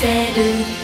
せる」